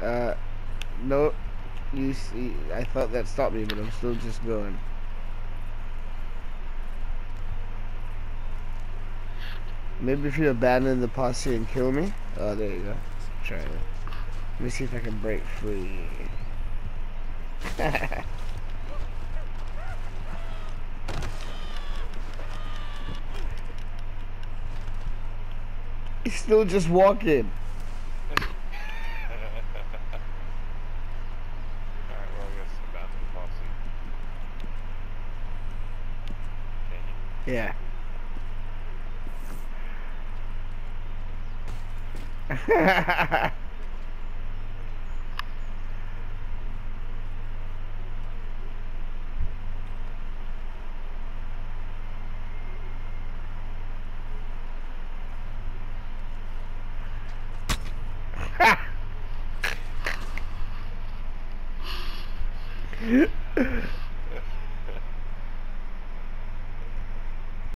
Uh, no. You see, I thought that stopped me, but I'm still just going. Maybe if you abandon the posse and kill me. Oh, there you go. Try it. Let me see if I can break free. He's still just walking. Yeah.